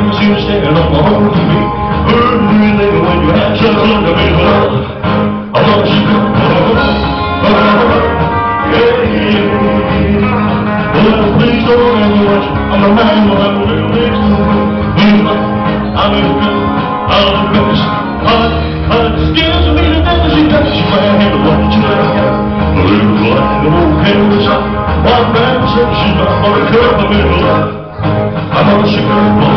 things you stand on the whole to me. Burn me when you have a big love. I'm gonna shoot you. Yeah. Well, please don't let me watch. I'm a man with a little bit too. I'm in good. I'm the best. Hot, scares me to as she does. She might have to watch you let her A little of old canvas up. One man said she's not for a cup of middle. I'm on a cigarette.